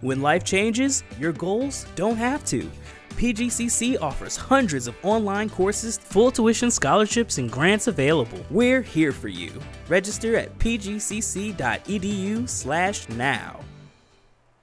When life changes, your goals don't have to. PGCC offers hundreds of online courses, full tuition scholarships, and grants available. We're here for you. Register at pgcc.edu/now.